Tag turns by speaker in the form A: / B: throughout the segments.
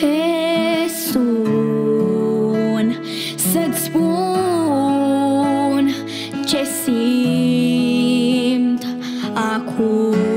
A: te sun. Să-ți spun ce simt acum.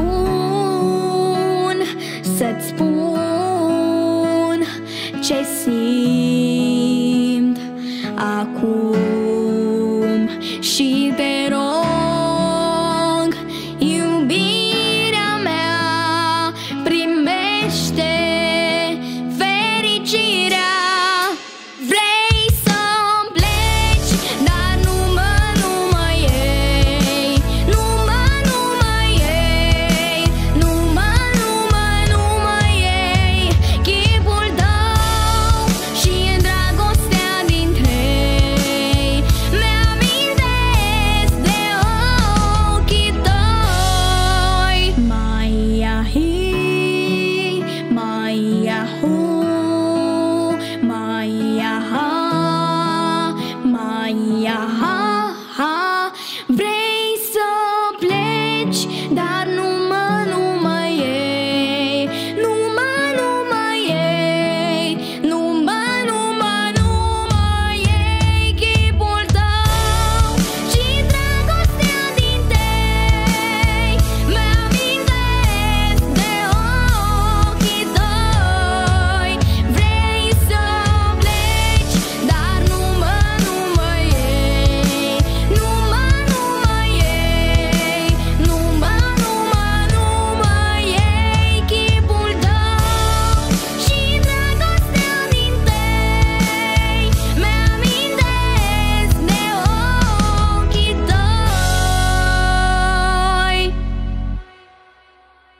A: bun Să-ți spun ce simt acum Și